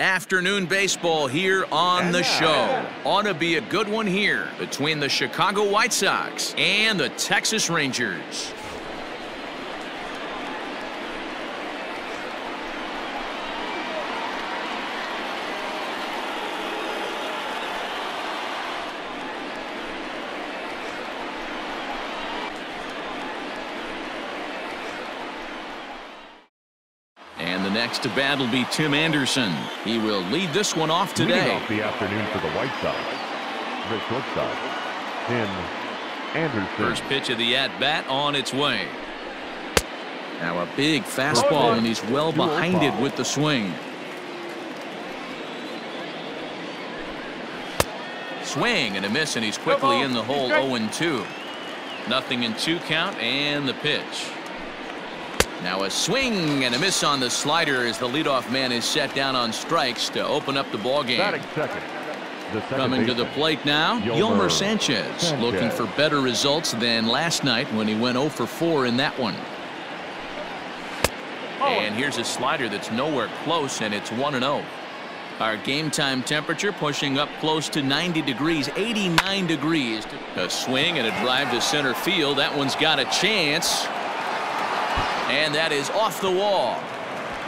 Afternoon baseball here on the show. Ought to be a good one here between the Chicago White Sox and the Texas Rangers. And the next to bat will be Tim Anderson. He will lead this one off today. off the afternoon for the White Sox, the shortstop, Tim Anderson. First pitch of the at-bat on its way. Now a big fastball, and he's well behind it with the swing. Swing and a miss, and he's quickly in the hole 0-2. Nothing in two count, and the pitch. Now a swing and a miss on the slider as the leadoff man is set down on strikes to open up the ball game. Second. The second Coming to the plate now, Yolmer Sanchez, Sanchez. looking for better results than last night when he went 0 for 4 in that one. Oh. And here's a slider that's nowhere close, and it's 1 0. Our game time temperature pushing up close to 90 degrees, 89 degrees. A swing and a drive to center field. That one's got a chance. And that is off the wall.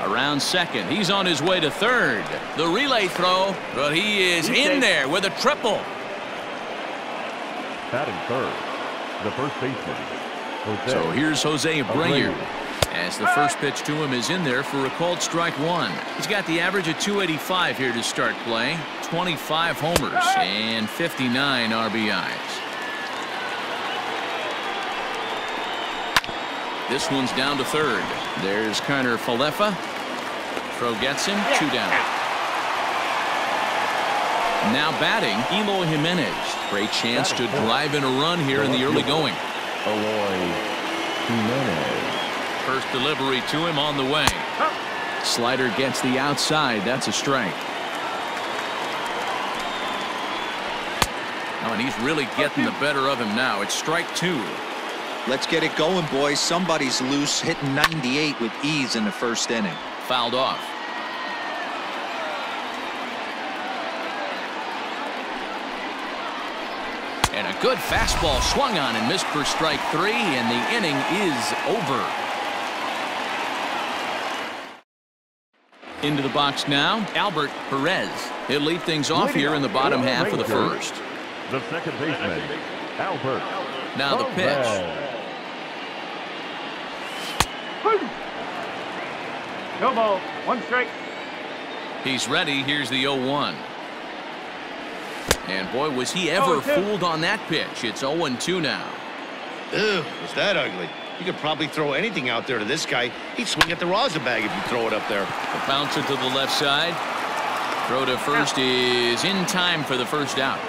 Around second. He's on his way to third. The relay throw, but he is in there with a triple. Batting third. The first baseman, Jose. So here's Jose Abreu. Abreu. As the first pitch to him is in there for a called strike one. He's got the average of 285 here to start play. 25 homers and 59 RBIs. This one's down to third. There's Carter Falefa. Throw gets him. Two down. Now batting, Eloy Jimenez. Great chance to drive in a run here in the early going. Eloy Jimenez. First delivery to him on the way. Slider gets the outside. That's a strike. Oh, and he's really getting the better of him now. It's strike two. Let's get it going, boys. Somebody's loose, hitting 98 with ease in the first inning. Fouled off. And a good fastball swung on and missed for strike three, and the inning is over. Into the box now, Albert Perez. He'll lead things off here in the bottom half of the first. The second baseman, Albert. Now the pitch. Perez. No ball. One strike. He's ready. Here's the 0-1. And boy, was he ever oh, fooled on that pitch. It's 0-2 now. Ew, was that ugly? You could probably throw anything out there to this guy. He'd swing at the rosin bag if you throw it up there. A bouncer to the left side. Throw to first is in time for the first out.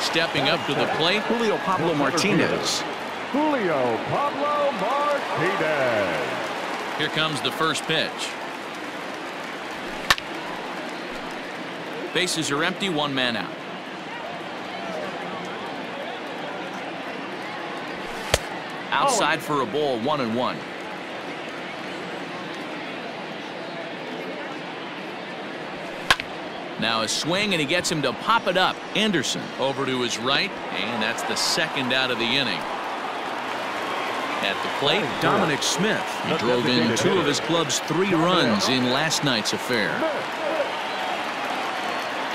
Stepping up to the plate, Julio Pablo Martinez. Julio Pablo Martinez. Here comes the first pitch. Bases are empty, one man out. Outside for a ball, one and one. Now a swing and he gets him to pop it up. Anderson over to his right and that's the second out of the inning. At the plate, Dominic Smith. He drove in two of his club's three runs in last night's affair.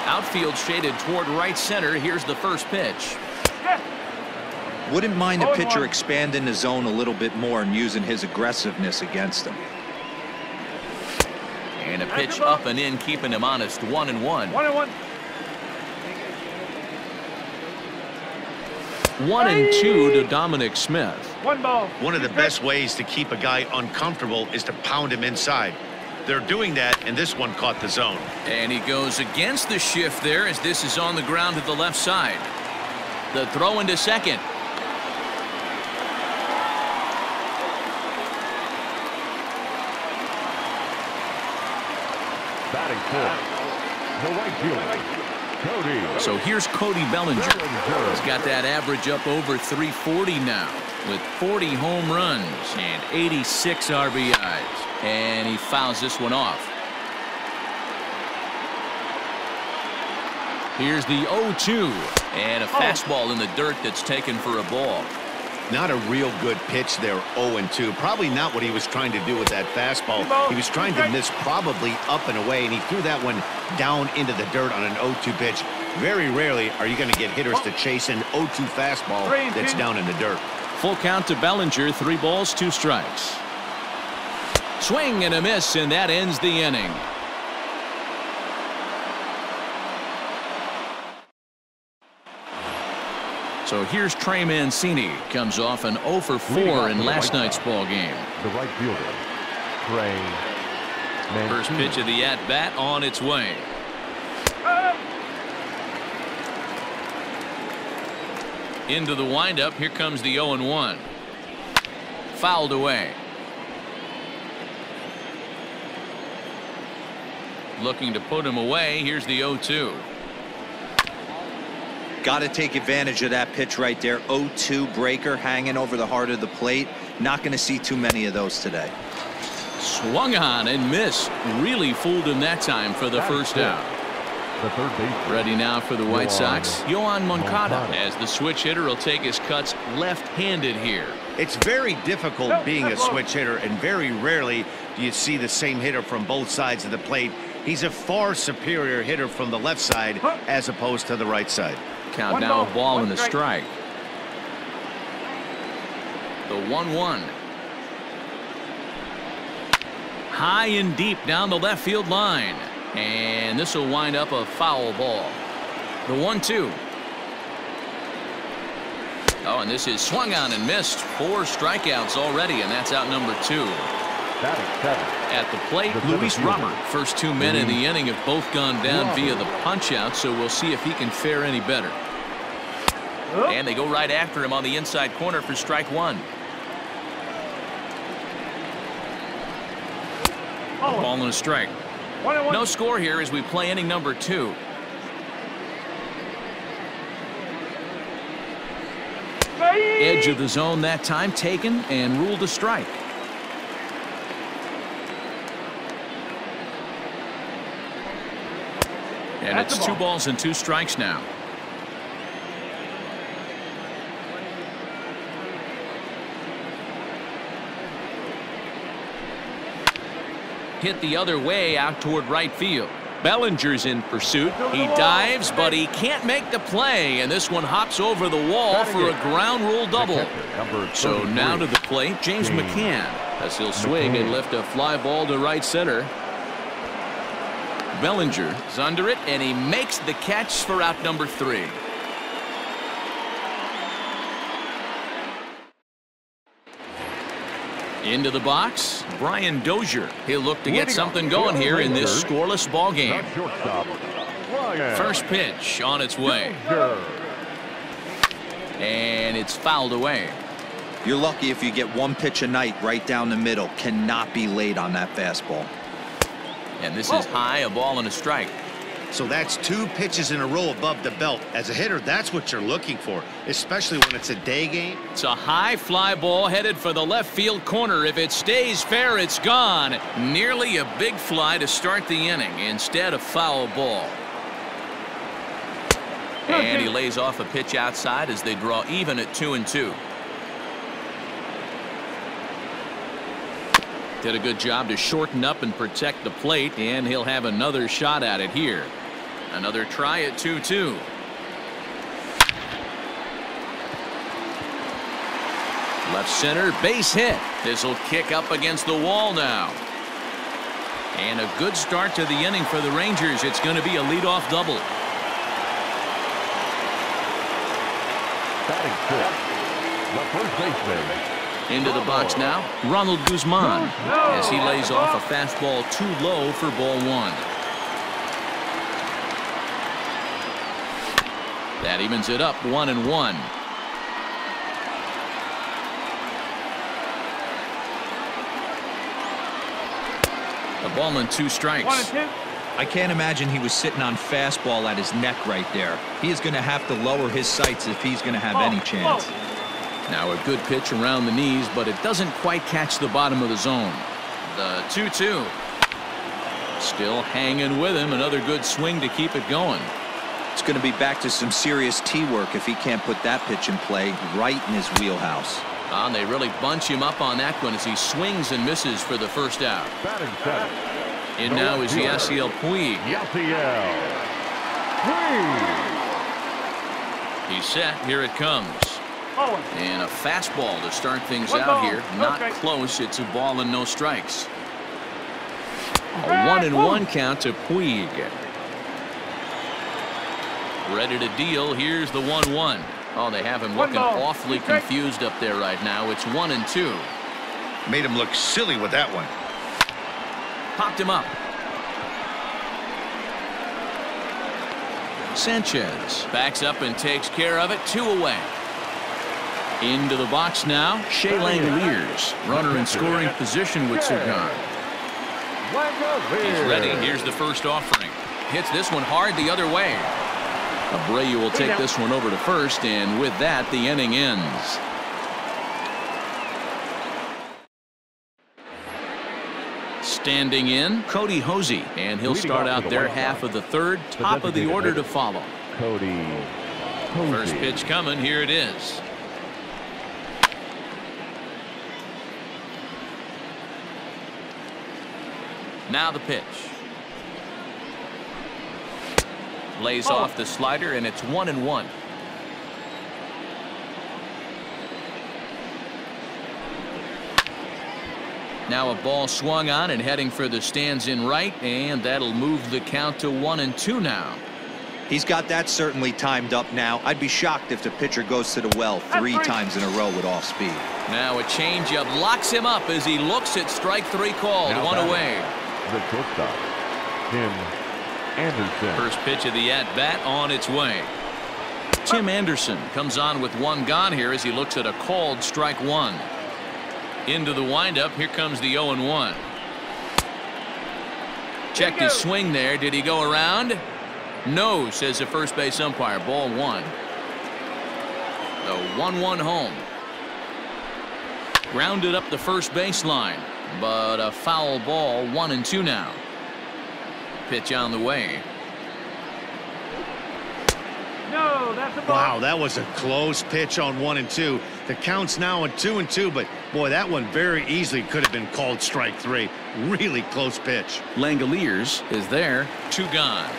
Outfield shaded toward right center. Here's the first pitch. Wouldn't mind the pitcher expanding the zone a little bit more and using his aggressiveness against him. And a pitch up and in, keeping him honest. One and one. One and one. One and two to Dominic Smith. One ball. One of the best ways to keep a guy uncomfortable is to pound him inside. They're doing that, and this one caught the zone. And he goes against the shift there as this is on the ground to the left side. The throw into second. Batting fourth. The right fielder, Cody. So here's Cody Bellinger. He's got that average up over 340 now with 40 home runs and 86 RBIs. And he fouls this one off. Here's the 0-2. And a oh. fastball in the dirt that's taken for a ball. Not a real good pitch there, 0-2. Probably not what he was trying to do with that fastball. He was trying to miss probably up and away, and he threw that one down into the dirt on an 0-2 pitch. Very rarely are you going to get hitters to chase an 0-2 fastball that's down in the dirt. Full count to Bellinger, three balls, two strikes. Swing and a miss, and that ends the inning. So here's Trey Mancini. Comes off an 0 for 4 in last night's ball game. The right fielder, Trey Mancini. First pitch of the at-bat on its way. Into the windup. Here comes the 0-1. Fouled away. Looking to put him away. Here's the 0-2. Got to take advantage of that pitch right there. 0-2 breaker hanging over the heart of the plate. Not going to see too many of those today. Swung on and missed. Really fooled him that time for the That is first good. out. The third baseman. Ready now for the White Yoan Sox. Yoan Moncada Moncada. as the switch hitter will take his cuts left-handed here. It's very difficult being a switch hitter, and very rarely do you see the same hitter from both sides of the plate. He's a far superior hitter from the left side as opposed to the right side. Count now ball, a ball and a strike. The 1-1. High and deep down the left field line. And this will wind up a foul ball. The 1-2. Oh, and this is swung on and missed. Four strikeouts already, and that's out number two. Batting seven. At the plate, The Luis seventh Rummer. First two men in the inning have both gone down Rummer. via the punch-out, so we'll see if he can fare any better. And they go right after him on the inside corner for strike one. Oh, Ball and a strike. one and one. No score here as we play inning number two. Edge of the zone that time taken and ruled a strike. And That's it's two balls and two strikes now. Hit the other way out toward right field. Bellinger's in pursuit. He dives, but he can't make the play, and this one hops over the wall for a ground rule double. The catcher, number So now to the plate, James James McCann as he'll swing and lift a fly ball to right center. Bellinger is under it, and he makes the catch for out number three. Into the box, Brian Dozier. He'll look to get something going here in this scoreless ball game. The shortstop, Brian First pitch on its way, and it's fouled away. You're lucky if you get one pitch a night right down the middle. Cannot be late on that fastball. And this is high, a ball and a strike. So that's two pitches in a row above the belt. As a hitter, that's what you're looking for, especially when it's a day game. It's a high fly ball headed for the left field corner. If it stays fair, it's gone. Nearly a big fly to start the inning. Instead, a foul ball. And he lays off a pitch outside as they draw even at two and two. Did a good job to shorten up and protect the plate, and he'll have another shot at it here. Another try at 2-2. Left center, base hit. This will kick up against the wall now. And a good start to the inning for the Rangers. It's going to be a leadoff double. Batting fifth. The first baseman, Into the box now, Ronald Guzman, as he lays off a fastball too low for ball one. That evens it up one and one. A ball and two strikes. One and two. I can't imagine he was sitting on fastball at his neck right there. He is going to have to lower his sights if he's going to have oh, any oh. chance. Now a good pitch around the knees, but it doesn't quite catch the bottom of the zone. The 2-2. Still hanging with him. Another good swing to keep it going. It's going to be back to some serious tee work if he can't put that pitch in play right in his wheelhouse. Uh, and they really bunch him up on that one as he swings and misses for the first out. Batting seven. In now is Yasiel Puig. Yasiel Puig. He's set. Here it comes. And a fastball to start things One out ball, here. Not strikes. close. It's a ball and no strikes. A one and one. one count to Puig. Ready to deal. Here's the one one. Oh, they have him looking awfully confused up there right now. It's one and two. Made him look silly with that one. Popped him up. Sanchez backs up and takes care of it. Two away. Into the box now. Shea Langeliers. Runner in scoring position with Cigar. He's ready. Here's the first offering. Hits this one hard the other way. Abreu will take this one over to first, and with that, the inning ends. Standing in, Cody Hosey, and he'll start out their half of the third, top of the order to follow. Cody. First pitch coming. Here it is. Now the pitch. Lays Oh. off the slider, and it's one and one. Now a ball swung on and heading for the stands in right, and that'll move the count to one and two now. He's got that certainly timed up now. I'd be shocked if the pitcher goes to the well three three. times in a row with off speed. Now a changeup locks him up as he looks at strike three called. Now One batting. away. The shortstop. Tim Anderson. First pitch of the at bat on its way. Tim Anderson comes on with one gone here as he looks at a called strike one. Into the windup. Here comes the 0 and 1. Checked his swing there. Did he go around? No, says the first base umpire. Ball one. The 1 1 home. Grounded up the first baseline, but a foul ball, one and two now. Pitch on the way. no, that's a ball. Wow, that was a close pitch on one and two. The count's now on two and two, but boy, that one very easily could have been called strike three. Really close pitch. Langeliers is there, two gone.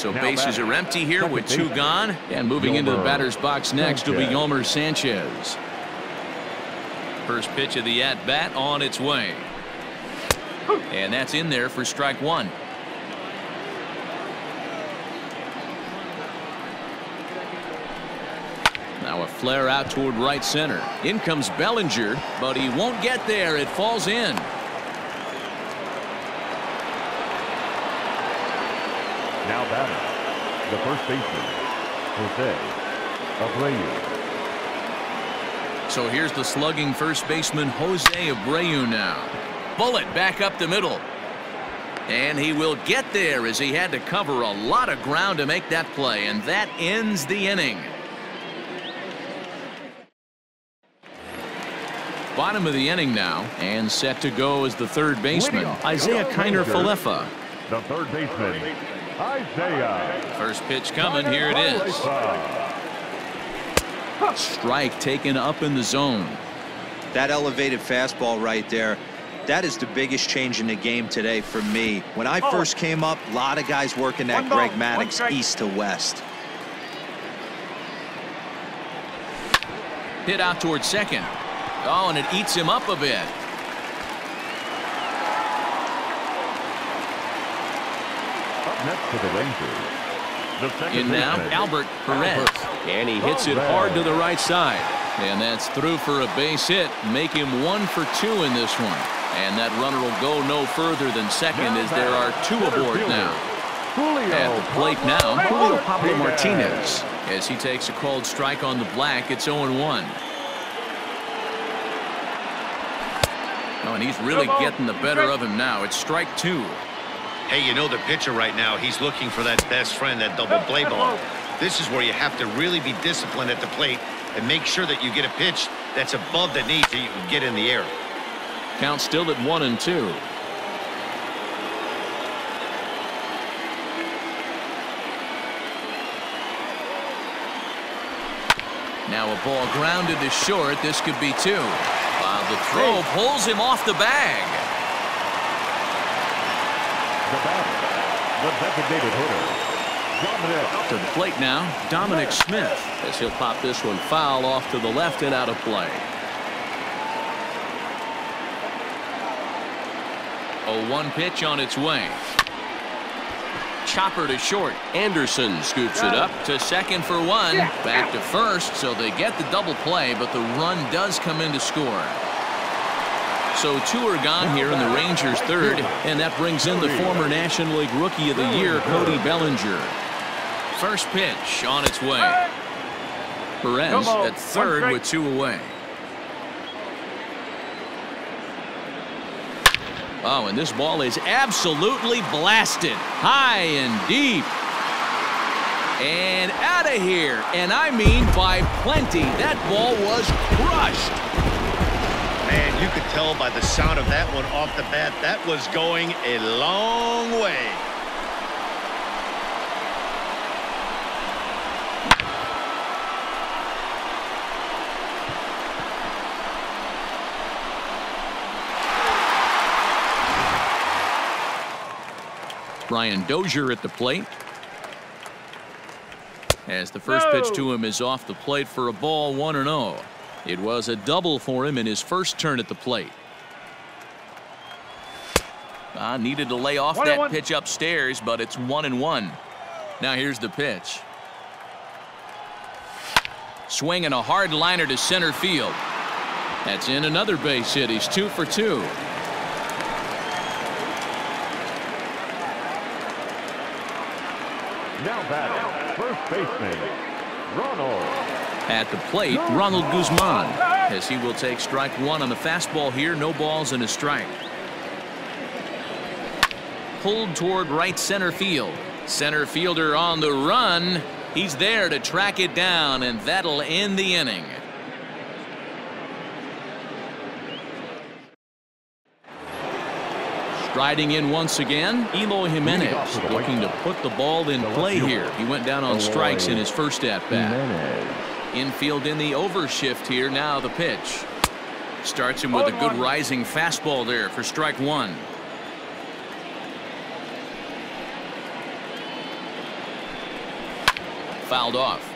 So Now bases are empty here Second with two gone. And moving into the batter's box next will be Sanchez. Yolmer Sanchez. First pitch of the at bat on its way. And that's in there for strike one. Now a flare out toward right center. In comes Bellinger, but he won't get there. It falls in. Now batting. The first baseman. Jose Abreu. So here's the slugging first baseman Jose Abreu now. Bullet back up the middle. And he will get there as he had to cover a lot of ground to make that play. And that ends the inning. Bottom of the inning now. And set to go as the third baseman, Isiah Kiner. Falefa. The third baseman. Isiah. First pitch coming. Here it is. Strike taken up in the zone. That elevated fastball right there, that is the biggest change in the game today for me. When I Oh. first came up, a lot of guys working that ball, Greg one Maddux east to west. Hit out towards second. Oh, and it eats him up a bit. Up next for the Rangers. The second In now. Albert Perez. And he hits it hard to the right side. And that's through for a base hit. Make him one for two in this one. And that runner will go no further than second as there are two aboard now. Julio At the plate now, Pablo Julio Pablo Martinez. Martinez. As he takes a cold strike on the black, it's 0-1. Oh, and he's really getting the better of him now. It's strike two. Hey, you know the pitcher right now, he's looking for that best friend, that double play ball. This is where you have to really be disciplined at the plate and make sure that you get a pitch that's above the knee so you can get in the air. Count still at one and two. Now a ball grounded to short. This could be two. Wow, the throw pulls him off the bag. The designated hitter, Dominic. To the plate now, Dominic Smith, as he'll pop this one foul off to the left and out of play. A one pitch on its way. Chopper to short. Anderson scoops it up to second for one. Back to first, so they get the double play, but the run does come in to score. So two are gone here in the Rangers' third, and that brings in the former National League Rookie of the Year, Cody Bellinger. First pitch on its way. Perez at third with two away. Oh, and this ball is absolutely blasted. High and deep. And out of here. And I mean by plenty. That ball was crushed. Man, you could tell by the sound of that one off the bat, that was going a long way. Brian Dozier at the plate. As the first No. pitch to him is off the plate for a ball 1 and 0. It was a double for him in his first turn at the plate. Ah, needed to lay off One that one. pitch upstairs, but it's 1 and 1. Now here's the pitch. Swinging a hard liner to center field. That's in another base hit. He's two for two. Now batting, first baseman, Ronald. At the plate, Ronald Guzman, as he will take strike one on the fastball here. No balls and a strike. Pulled toward right center field. Center fielder on the run. He's there to track it down, and that'll end the inning. Striding in once again, Eloy Jimenez looking to put the ball in play here. He went down on strikes in his first at bat. Infield in the overshift here. Now the pitch. Starts him with a good rising fastball there for strike one. Fouled off.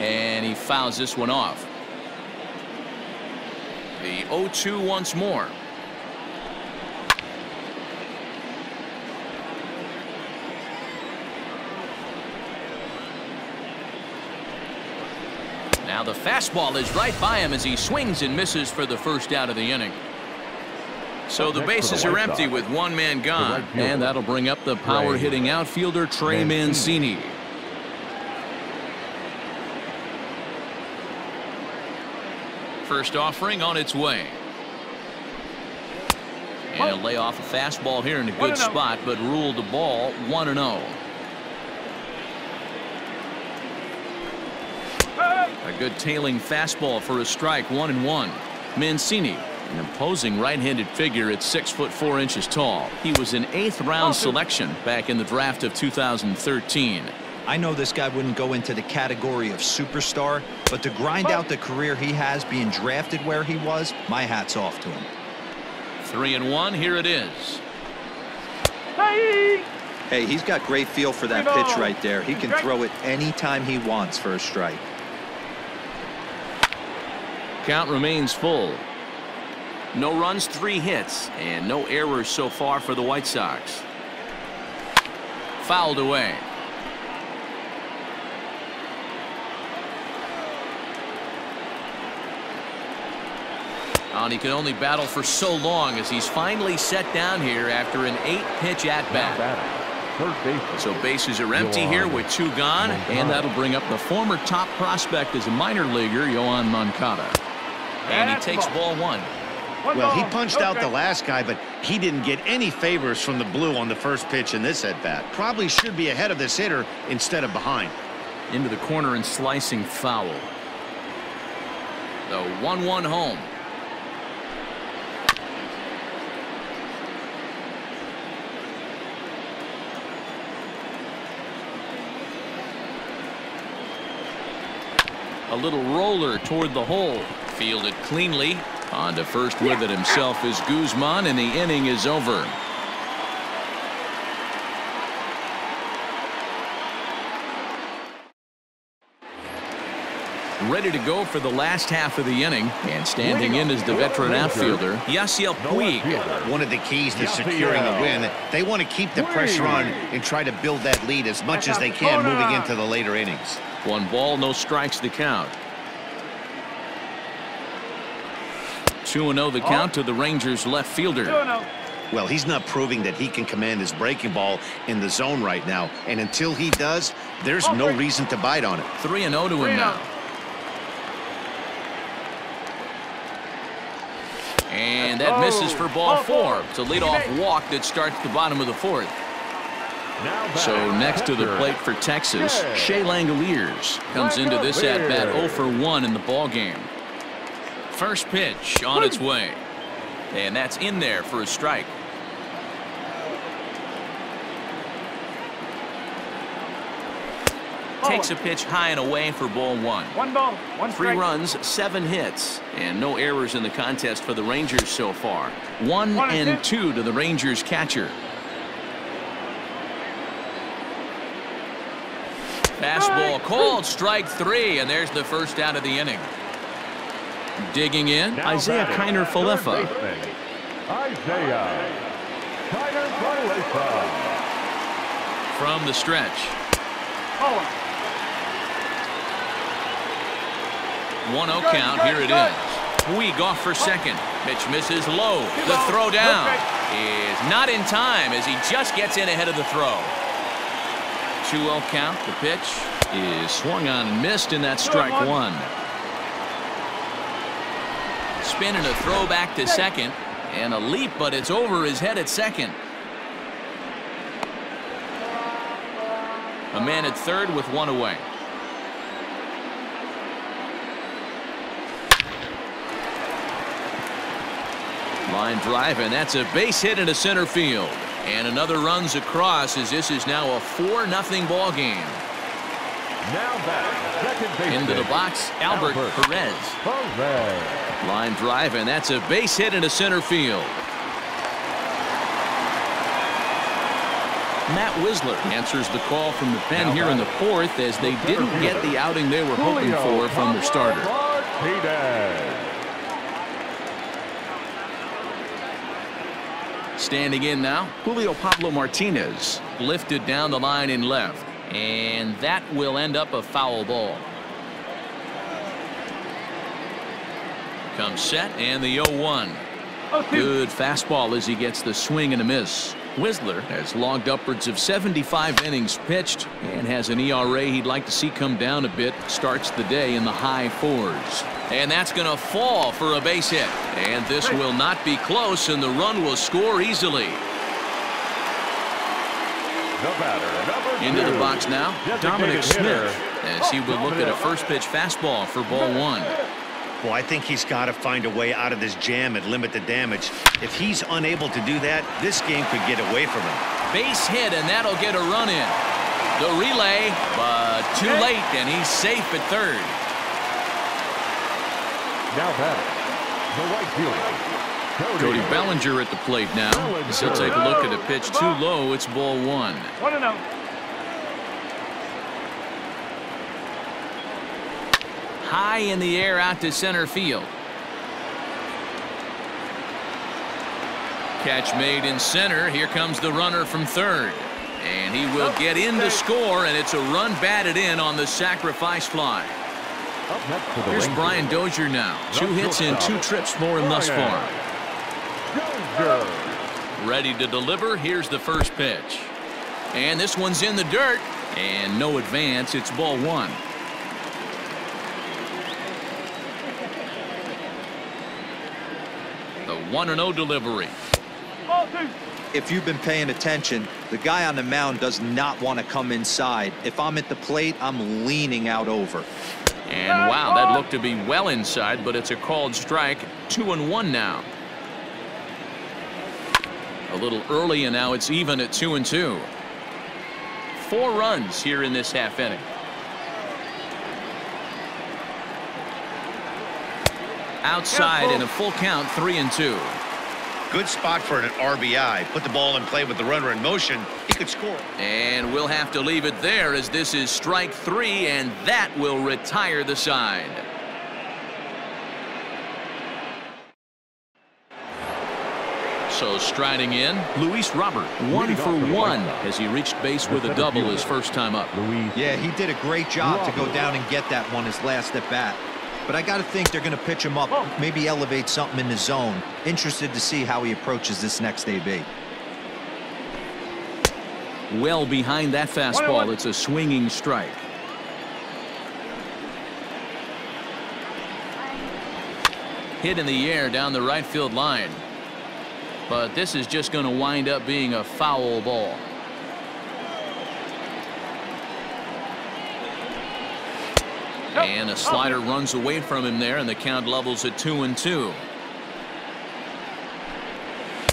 And he fouls this one off. The 0-2 once more. Now the fastball is right by him as he swings and misses for the first out of the inning. So the bases are empty with one man gone, and that'll bring up the power hitting outfielder Trey Mancini. Mancini. First offering on its way. And he'll lay off a fastball here in a good spot, but ruled the ball 1 and oh. 0. A good tailing fastball for a strike, one and one. Mancini, an imposing right-handed figure at six foot four inches tall. He was an eighth round selection back in the draft of 2013. I know this guy wouldn't go into the category of superstar, but to grind out the career he has being drafted where he was, my hat's off to him. Three and one, here it is. Hey! Hey, he's got great feel for that pitch right there. He can throw it anytime he wants for a strike. Count remains full. No runs, three hits, and no errors so far for the White Sox. Fouled away. And he can only battle for so long as he's finally set down here after an eight-pitch at-bat. batting, third baseman, So bases are empty here with two gone, and that'll bring up the former top prospect as a minor leaguer, Yoan Moncada. And he takes ball one. Well, he punched out the last guy, but he didn't get any favors from the blue on the first pitch in this at-bat. Probably should be ahead of this hitter instead of behind. Into the corner and slicing foul. The 1-1 home. A little roller toward the hole. Fielded cleanly. On to first with it himself is Guzman, and the inning is over. ready to go for the last half of the inning. And standing in is the veteran outfielder, Yasiel Puig. One of the keys to securing a win, they want to keep the pressure on and try to build that lead as much as they can moving into the later innings. One ball, no strikes to count. 2-0 the count to the Rangers left fielder. Well, he's not proving that he can command his breaking ball in the zone right now. And until he does, there's no reason to bite on it. 3-0 to him now. And that misses for ball four. It's a leadoff walk that starts the bottom of the fourth. So next to the plate for Texas, Shea Langeliers comes into this at bat 0 for 1 in the ball game. First pitch on its way. And that's in there for a strike. takes a pitch high and away for ball one. One ball, one Three strike. runs, seven hits, and no errors in the contest for the Rangers so far. One, One and and two to the Rangers catcher. Fastball called strike three, and there's the first out of the inning. Digging in, Now Isiah batting, Kiner Falefa. Isiah Kiner Falefa. From the stretch. Oh, 1-0 count. Here it is. good. is. Puig off for second. Pitch misses low. The throw down is not in time as he just gets in ahead of the throw. 2-0 count. The pitch is swung on and missed, and that's oh strike one. Spin and a throw back to second. And a leap, but it's over his head at second. A man at third with one away. Line drive, and that's a base hit into center field. And another runs across as this is now a 4-0 ball game. Now back, second baseman. Into the box, Albert, Albert. Perez. Perez. Line drive, and that's a base hit into center field. Matt Wisler answers the call from the pen here in the fourth as they didn't get the outing they were hoping for from their starter. Standing in now, Julio Pablo Martinez lifted down the line in left. And that will end up a foul ball. Comes set and the 0-1. oh, two. Good fastball as he gets the swing and a miss. Wisler has logged upwards of 75 innings pitched and has an ERA he'd like to see come down a bit. Starts the day in the high fours. And that's going to fall for a base hit. And this will not be close, and the run will score easily. The batter, Into the box now, Dominic hitter, Smith, as he would look at a first pitch fastball for ball one. Well, I think he's got to find a way out of this jam and limit the damage. If he's unable to do that, this game could get away from him. Base hit, and that'll get a run in. The relay, but too late, and he's safe at third. Now batting, the right fielder, Cody Bellinger at the plate now. As he'll take a look at a pitch too low. It's ball one. One and oh. High in the air out to center field. Catch made in center. Here comes the runner from third. And he will get in to score, and it's a run batted in on the sacrifice fly. Up next for the Here's Brian Dozier now. Two hits in two trips for him thus oh, far. Dozier. Ready to deliver. Here's the first pitch. And this one's in the dirt. And no advance. It's ball one. The 1-0 delivery. If you've been paying attention, the guy on the mound does not want to come inside. If I'm at the plate, I'm leaning out over. And wow, that looked to be well inside, but it's a called strike. Two and one now. A little early, and now it's even at two and two. Four runs here in this half inning. outside in a full count three and two. Good spot for an RBI. Put the ball in play with the runner in motion. He could score. And we'll have to leave it there as this is strike three, and that will retire the side. So striding in, Luis Robert, one for off the White one as he reached base with a double his first time up. Luis. Yeah, he did a great job to go down and get that one his last at bat. But I got to think they're going to pitch him up, maybe elevate something in the zone. Interested to see how he approaches this next AB. Well behind that fastball, it's a swinging strike. Hit in the air down the right field line. But this is just going to wind up being a foul ball. And a slider runs away from him there, and the count levels at two and two.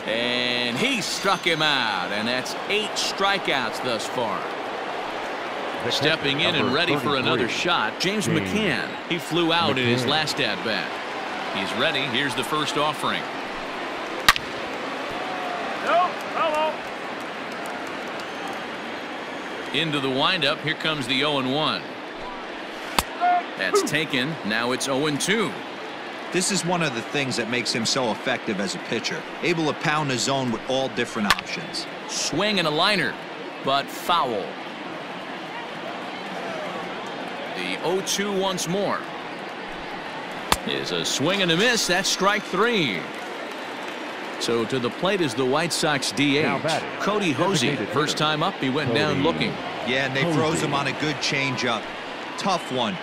And he struck him out, and that's eight strikeouts thus far. Stepping in and ready for another shot, James James McCann. He flew out in his last at bat. He's ready. Here's the first offering. No, hello. Into the windup. Here comes the 0 1. That's taken. Now it's 0 2. This is one of the things that makes him so effective as a pitcher. Able to pound the zone with all different options. Swing and a liner, but foul. The 0 2 once more. Is a swing and a miss. That's strike three. So to the plate is the White Sox Now DH. Cody Hosey. First time up, he went down looking. Yeah, and they Posey. froze him on a good changeup. Tough one.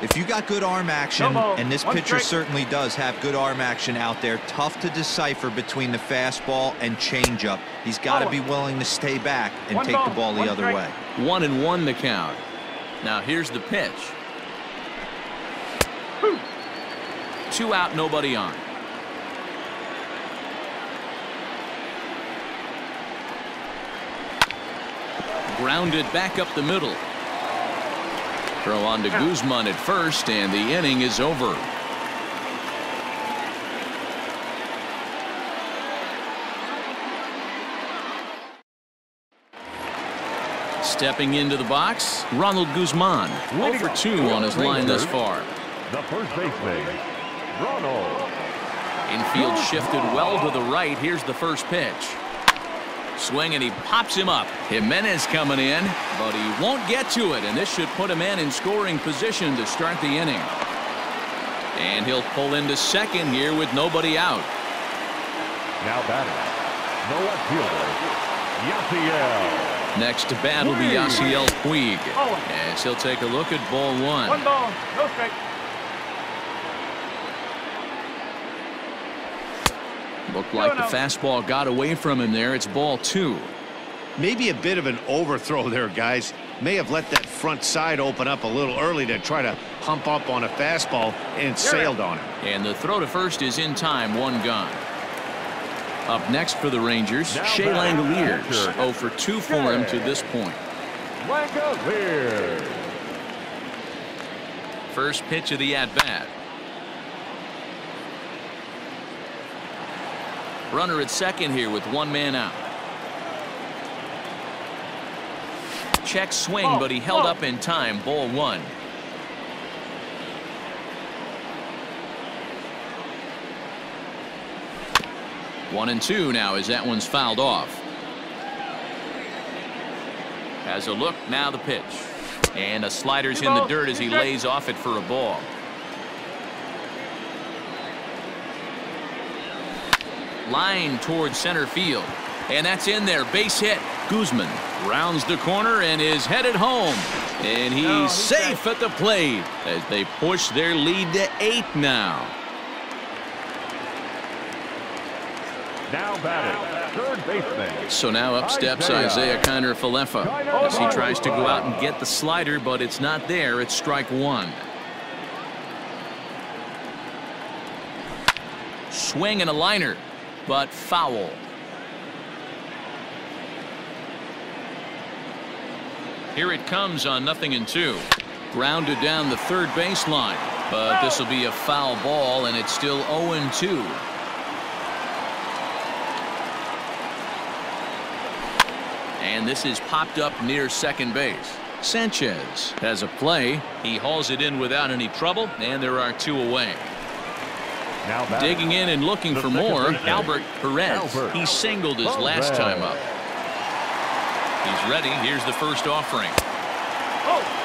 If you got good arm action, and this One pitcher strike. certainly does have good arm action out there, tough to decipher between the fastball and changeup. He's got to be willing to stay back and One take ball. the ball the One other strike. way. One and one the count. Now here's the pitch. Two out, nobody on. Grounded back up the middle. Throw on to Guzman at first, and the inning is over. Stepping into the box, Ronald Guzman. 0 for 2 on his line thus far. The first baseman, Ronald. Infield shifted well to the right. Here's the first pitch. Swing and he pops him up. Jimenez coming in, but he won't get to it, and this should put a man in scoring position to start the inning. And he'll pull into second here with nobody out. Now batting, no left fielder, Yasiel. Next to bat will be Yasiel Puig. Oh. As he'll take a look at ball one. One ball, no strike. Looked like the no. fastball got away from him there. It's ball two. Maybe a bit of an overthrow there, guys. May have let that front side open up a little early to try to hump up on a fastball and sailed on it. And the throw to first is in time, one gone. Up next for the Rangers, Now Shea batting, Langeliers. catcher, 0 for 2 for him to this point. Langeliers. First pitch of the at-bat. Runner at second here with one man out. Check swing, Ball, but he held ball. up in time. Ball one. One and two now as that one's fouled off. Has a look, now the pitch. And a slider's in the dirt as he lays off it for a ball. Line towards center field. And that's in there. Base hit. Guzman rounds the corner and is headed home. And he's No, he's safe at the plate as they push their lead to eight now. Now batting, third baseman, So now up steps Isiah. Isiah Kiner Falefa as he tries to go out and get the slider, but it's not there. It's strike one. Swing and a liner, but foul. Here it comes on nothing and two. Grounded down the third baseline. But this will be a foul ball, and it's still 0-2. And this is popped up near second base. Sanchez has a play. He hauls it in without any trouble, and there are two away. Now back. Digging in and looking The for more, Albert Perez. Albert He singled his last time up. He's ready. Here's the first offering. Oh,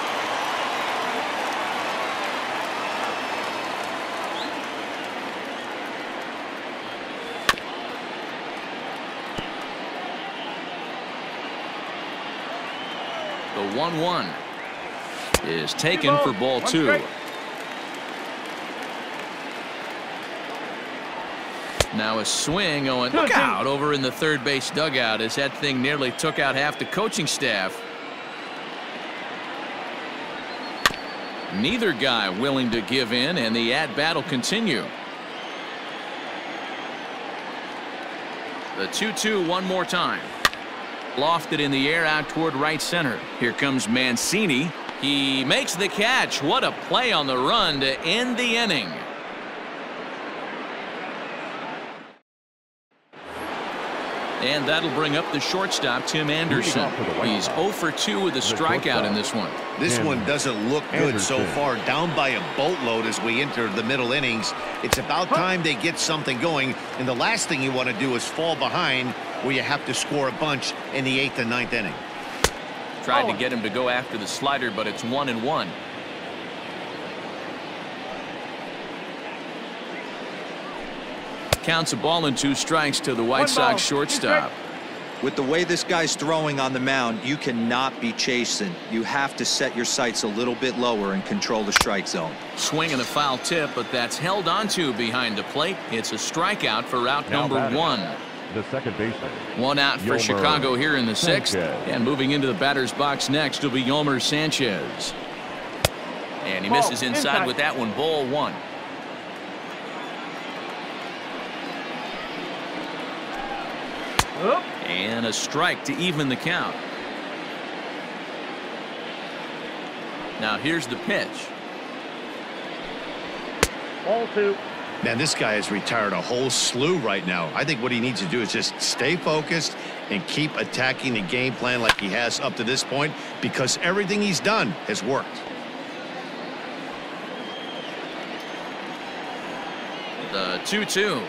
The 1-1 is taken for ball One two. Now a swing Two, look out over in the third base dugout as that thing nearly took out half the coaching staff. Neither guy willing to give in and the at bat will continue. The 2-2 one more time. Lofted in the air out toward right center. Here comes Mancini. He makes the catch. What a play on the run to end the inning. And that'll bring up the shortstop, Tim Anderson. off for the White He's Sox. 0 for 2 with a strikeout in this one. This one doesn't look good so far. Down by a boatload as we enter the middle innings. It's about time they get something going. And the last thing you want to do is fall behind where you have to score a bunch in the eighth and ninth inning. Tried to Oh. get him to go after the slider, but it's one and one. Counts a ball and two strikes to the White Sox shortstop. With the way this guy's throwing on the mound, you cannot be chasing. You have to set your sights a little bit lower and control the strike zone. Swing and a foul tip, but that's held onto behind the plate. It's a strikeout for route Now number one. The second baseman. One out for Yolmer Chicago here in the sixth. Sanchez. And moving into the batter's box next will be Yolmer Sanchez. And he misses inside inside. with that one. Ball one. And a strike to even the count. Now here's the pitch. Ball two. Man, this guy has retired a whole slew right now. I think what he needs to do is just stay focused and keep attacking the game plan like he has up to this point because everything he's done has worked. The 2 2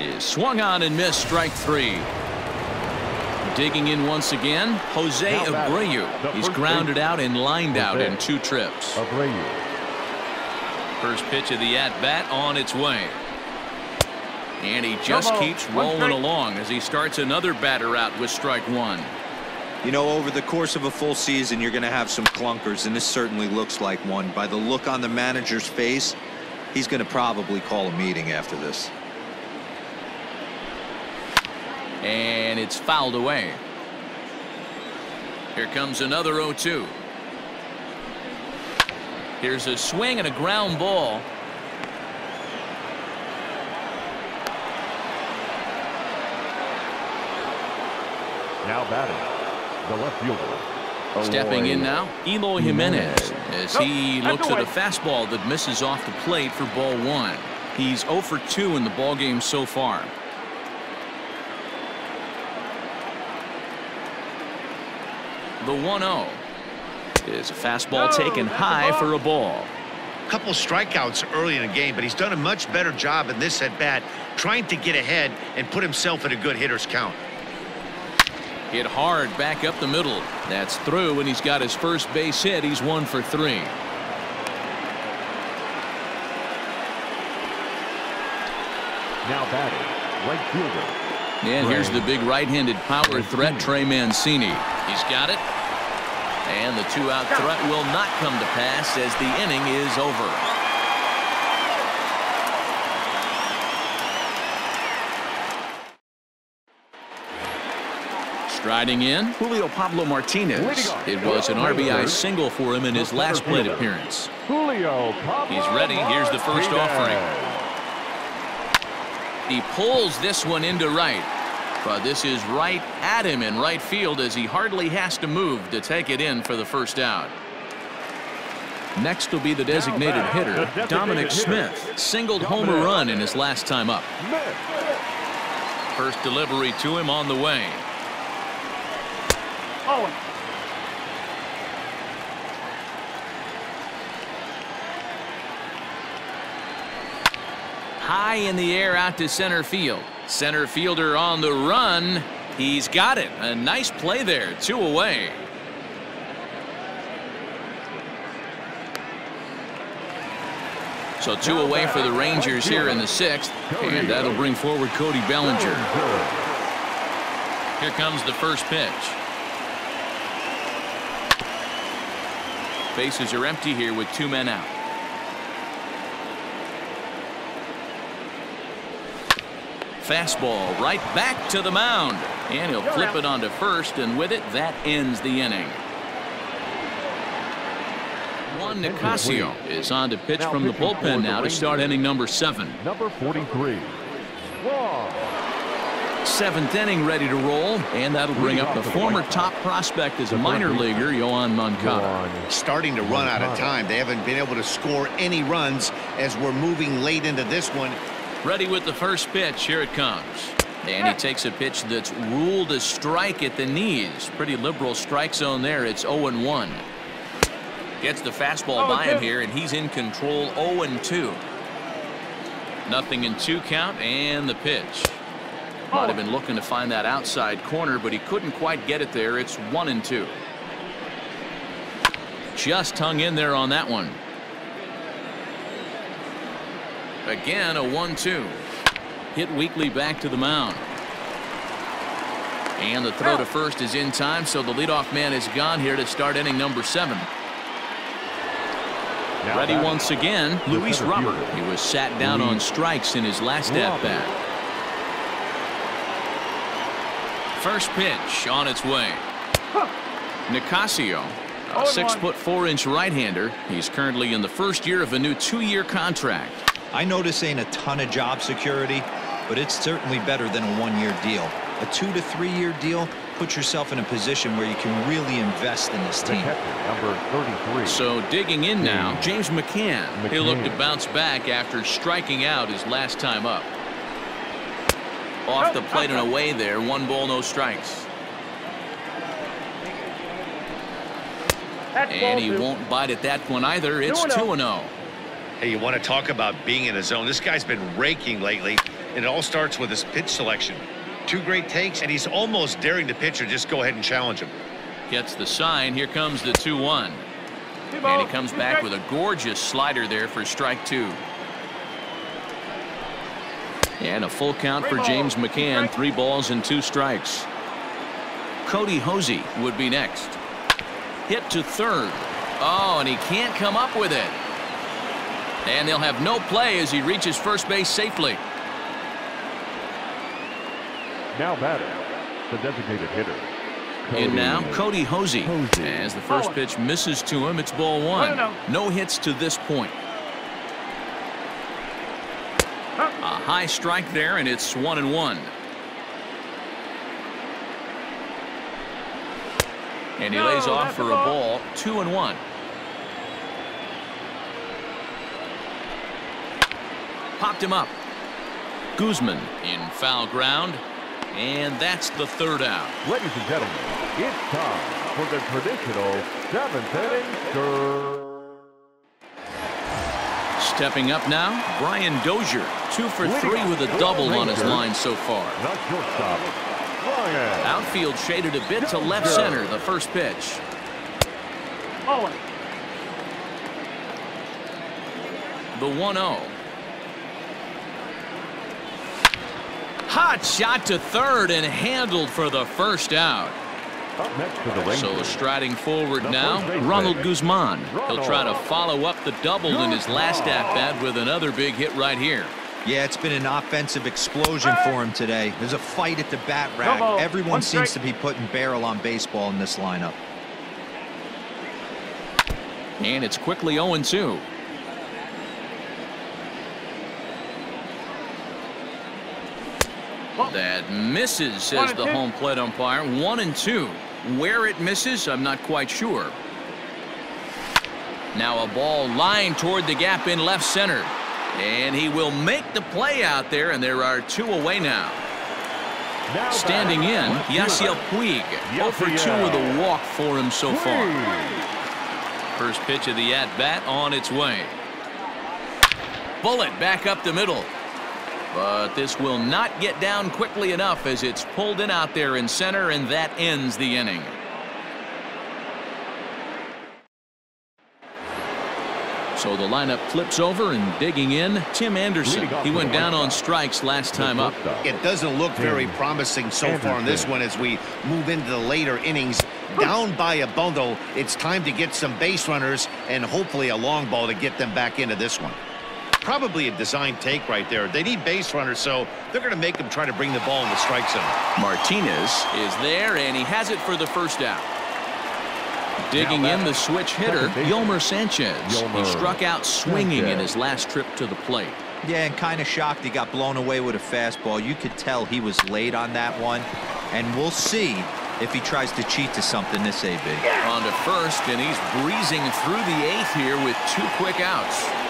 is swung on and missed strike three. Digging in once again, Jose Now Abreu. He's grounded baseman, out and lined out in two trips. Abreu. First pitch of the at bat on its way. And he just Come keeps rolling along as he starts another batter out with strike one. You know, over the course of a full season, you're going to have some clunkers, and this certainly looks like one. By the look on the manager's face, he's going to probably call a meeting after this. And it's fouled away. Here comes another 0-2. Here's a swing and a ground ball. Now batting. The left fielder. Oh, Stepping in now, Eloy Jimenez as he looks at a fastball that misses off the plate for ball one. He's 0 for 2 in the ball game so far. The 1-0 is a fastball No, taken oh, high for a ball. A couple strikeouts early in the game, but he's done a much better job in this at bat trying to get ahead and put himself in a good hitter's count. Hit hard back up the middle. That's through, and he's got his first base hit. He's one for three. Now batting. Right fielder. And here's the big right-handed power threat, Trey Mancini. He's got it. And the two-out threat will not come to pass as the inning is over. Striding in, Julio Pablo Martinez. It was an RBI single for him in his last plate appearance. Julio Pablo He's ready. Here's the first offering. He pulls this one into right. But this is right at him in right field as he hardly has to move to take it in for the first out. Next will be the designated hitter, designated Dominic hitter, Smith. Singled home a run in his last time up. First delivery to him on the way. Owen. High in the air out to center field. Center fielder on the run. He's got it. A nice play there. Two away. So two away for the Rangers here in the sixth. And that'll bring forward Cody Bellinger. Here comes the first pitch. Bases are empty here with two men out. Fastball right back to the mound. And he'll flip it onto first, and with it, that ends the inning. Juan Nicasio is on to pitch Now from the bullpen now to start inning number seven. Number 43. Juan. Seventh inning ready to roll, and that'll bring up the former top prospect as a minor leaguer, Yoan Moncada. Starting to run out of time. They haven't been able to score any runs as we're moving late into this one. Ready with the first pitch. Here it comes. And he takes a pitch that's ruled a strike at the knees. Pretty liberal strike zone there. It's 0-1. Gets the fastball oh, by him here, and he's in control 0-2. Nothing in two count, and the pitch. Might have been looking to find that outside corner, but he couldn't quite get it there. It's 1 and 2. Just hung in there on that one. Again, a 1-2. Hit weakly back to the mound. And the throw to oh. first is in time, so the leadoff man is gone here to start inning number seven. Now Ready batting. once again, Luis center Robert. He was sat down on strikes in his last at bat. First pitch on its way. Nicasio, a Oh, six one. foot four inch right hander. He's currently in the first year of a new two year contract. I know this ain't a ton of job security, but it's certainly better than a one-year deal. A two to three-year deal puts yourself in a position where you can really invest in this team. number 33. So digging in now, James McCann. He'll look to bounce back after striking out his last time up. Off the plate and away there. One ball, no strikes. And he won't bite at that one either. It's 2 2-0. 0. Hey, you want to talk about being in a zone. This guy's been raking lately, and it all starts with his pitch selection. Two great takes, and he's almost daring the pitcher just go ahead and challenge him. Gets the sign. Here comes the 2 1. And he comes back with a gorgeous slider there for strike two. And a full count for James McCann. Three balls and two strikes. Cody Hosey would be next. Hit to third. Oh, and he can't come up with it. And they'll have no play as he reaches first base safely. Now batting. The designated hitter. And now Cody Hosey. Hosey. As the first oh. pitch misses to him, it's ball one. No, no, No hits to this point. A high strike there, and it's one and one. And he No, lays off for a a ball. ball, two and one. Popped him up. Guzman in foul ground, and that's the third out. Ladies and gentlemen, it's time for the traditional seventh inning stir. Stepping up now, Brian Dozier, two for three with a double on his line so far. Not shortstop. Brian. Outfield shaded a bit to left center, the first pitch. Owen. The 1 Hot shot to third and handled for the first out. Up next to the Rangers. So striding forward now, Ronald Guzman. He'll try to follow up the double in his last at bat with another big hit right here. Yeah, it's been an offensive explosion for him today. There's a fight at the bat rack. Everyone seems to be putting barrel on baseball in this lineup. And it's quickly 0 That misses, says the home plate umpire. One and two. Where it misses, I'm not quite sure. Now a ball lined toward the gap in left center. And he will make the play out there, and there are two away now. Now Standing in, Yasiel Puig. 0 for 2 with a walk for him so far. First pitch of the at-bat on its way. Bullet back up the middle. But this will not get down quickly enough as it's pulled in out there in center, and that ends the inning. So the lineup flips over and digging in, Tim Anderson. He went down on strikes last time up. It doesn't look very promising so far in this one as we move into the later innings. Down by a bundle, it's time to get some base runners and hopefully a long ball to get them back into this one. Probably a design take right there. They need base runners, so they're going to make them try to bring the ball in the strike zone. Martinez is there, and he has it for the first out. Digging Now in the switch hitter, second baseman, Yolmer Sanchez. He struck out swinging in his last trip to the plate. Yeah, and kind of shocked he got blown away with a fastball. You could tell he was late on that one. And we'll see if he tries to cheat to something this AB. On to first, and he's breezing through the eighth here with two quick outs.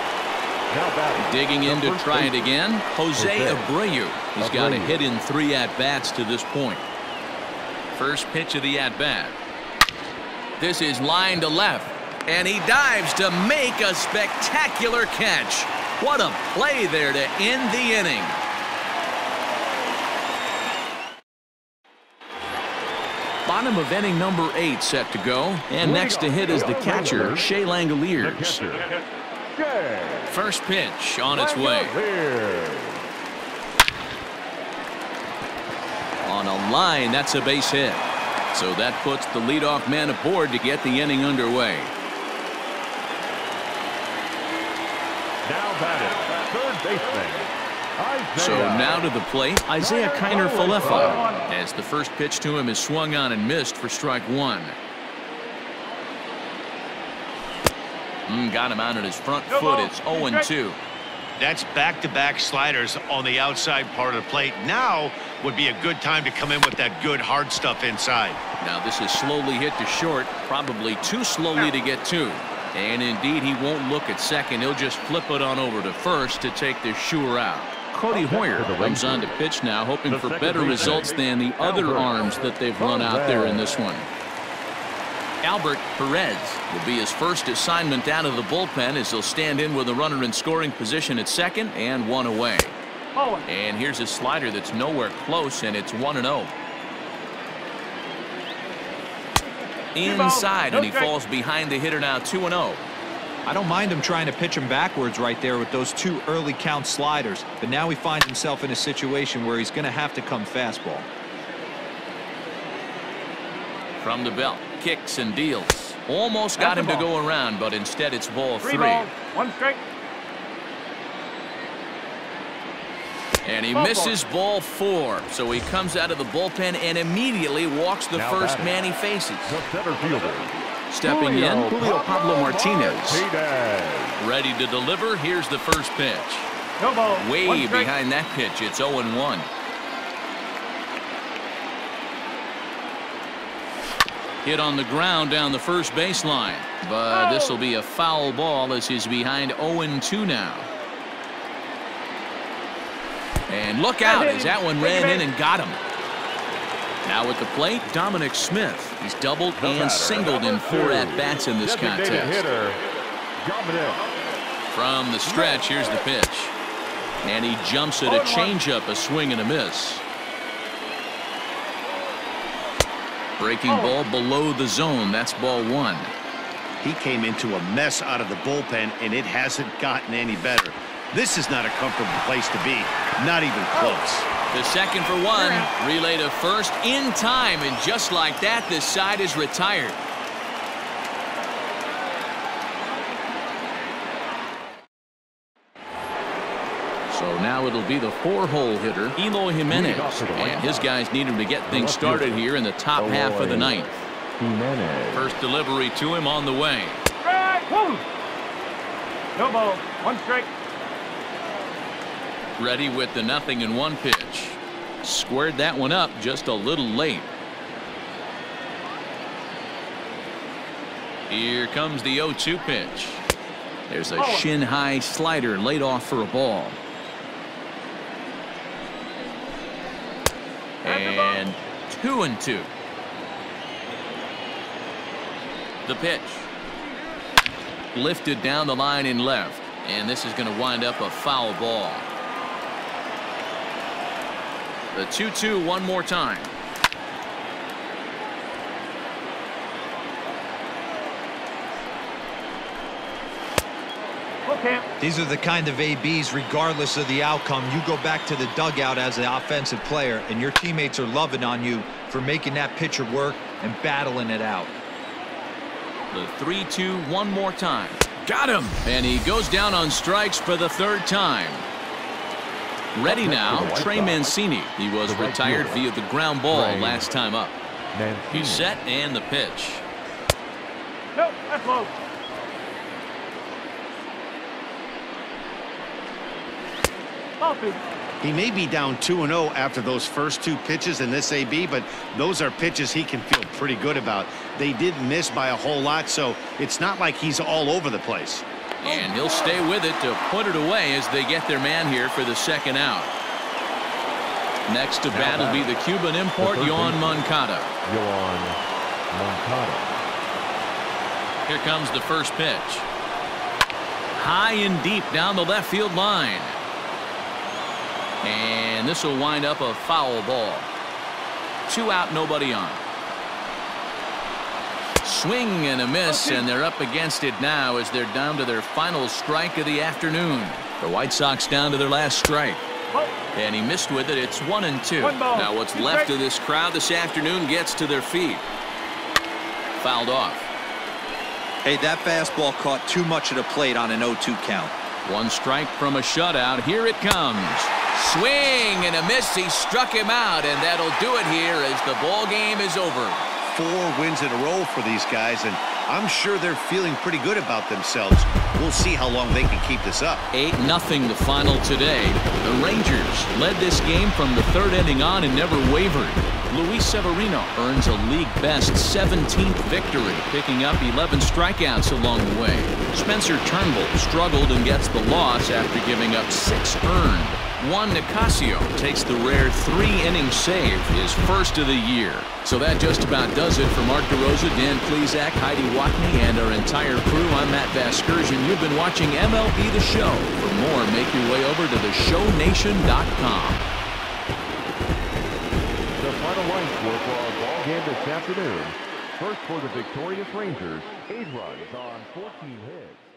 Digging in to try it again, Jose Abreu. He's got a hit in three at-bats to this point. First pitch of the at-bat. This is line to left, and he dives to make a spectacular catch. What a play there to end the inning. Bottom of inning number eight set to go. And next to hit is the catcher, Shea the Langeliers. First pitch on its way. On a line, that's a base hit. So that puts the leadoff man aboard to get the inning underway. Now batting, third baseman. Isiah. So now to the plate, Isiah Kiner Falefa. As the first pitch to him is swung on and missed for strike one. Mm, got him out at his front foot. It's 0 2. That's back-to-back sliders on the outside part of the plate. Now would be a good time to come in with that good hard stuff inside. Now this is slowly hit to short, probably too slowly to get to. And indeed, he won't look at second. He'll just flip it on over to first to take the sure out. Cody Hoyer for comes on to pitch now, hoping for better results than the other arms that they've run out there in this one. Albert Perez will be his first assignment out of the bullpen as he'll stand in with a runner in scoring position at second and one away. Owen. And here's a slider that's nowhere close, and it's 1 0. Inside, and he falls behind the hitter now 2 0. I don't mind him trying to pitch him backwards right there with those two early count sliders. But now he finds himself in a situation where he's going to have to come fastball. From the belt, kicks and deals. Almost got That's him to go around, but instead it's ball Three three. balls, one strike. And he Ball misses ball four. So he comes out of the bullpen and immediately walks the Now first batting. man he faces. The center fielder. Stepping in, Julio Pablo Martinez. Martinez. Ready to deliver. Here's the first pitch. No ball. Way behind that pitch. It's 0 Hit on the ground down the first baseline. But this will be a foul ball as he's behind 0 2 now. And look out as that one ran in and got him. Now at the plate, Dominic Smith. He's doubled and singled in four at-bats in this contest. From the stretch, here's the pitch. And he jumps at a changeup, a swing and a miss. Breaking oh. ball below the zone. That's ball one. He came into a mess out of the bullpen, and it hasn't gotten any better. This is not a comfortable place to be. Not even oh. close. The second for one. Relay to first in time. And just like that, this side is retired. So now it'll be the four-hole hitter, Eloy Jimenez. off to the right And his guys need him to get things started here in the top half of the ninth. Jimenez. First delivery to him on the way. No ball. One strike. Ready with the nothing and one pitch. Squared that one up just a little late. Here comes the 0-2 pitch. There's a shin high slider laid off for a ball. And two and two. The pitch. Lifted down the line in left. And this is going to wind up a foul ball. The 2-2 one more time. Okay. These are the kind of ABs, regardless of the outcome, you go back to the dugout as an offensive player, and your teammates are loving on you for making that pitcher work and battling it out. The 3-2 one more time. Got him. And he goes down on strikes for the third time. Ready now, Trey Mancini. He was retired via the ground ball last time up. He's set and the pitch. Nope, that's low. Ball two. He may be down 2-0 after those first two pitches in this AB, but those are pitches he can feel pretty good about. They did miss by a whole lot, so it's not like he's all over the place. And he'll stay with it to put it away as they get their man here for the second out. Next to bat will be the Cuban import, Yoan Moncada. Yoan Moncada. Here comes the first pitch. High and deep down the left field line. And this will wind up a foul ball. Two out, nobody on. Swing and a miss, and they're up against it now as they're down to their final strike of the afternoon. The White Sox down to their last strike. Oh. And he missed with it. It's one and two. One. Now what's Two left strikes. of this crowd this afternoon gets to their feet. Fouled off. Hey, that fastball caught too much of the plate on an 0-2 count. One strike from a shutout. Here it comes. Swing and a miss. He struck him out, and that'll do it here as the ball game is over. Four wins in a row for these guys, and I'm sure they're feeling pretty good about themselves. We'll see how long they can keep this up. 8 nothing the final today. The Rangers led this game from the third inning on and never wavered. Luis Severino earns a league best 17th victory, picking up 11 strikeouts along the way. Spencer Turnbull struggled and gets the loss after giving up six earned. Juan Nicasio takes the rare three-inning save, his first of the year. So that just about does it for Mark DeRosa, Dan Plesac, Heidi Watney, and our entire crew. I'm Matt Vasgersian. You've been watching MLB The Show. For more, make your way over to theshownation.com. The final line score for our ball game this afternoon. First for the victorious Rangers, eight runs on 14 hits.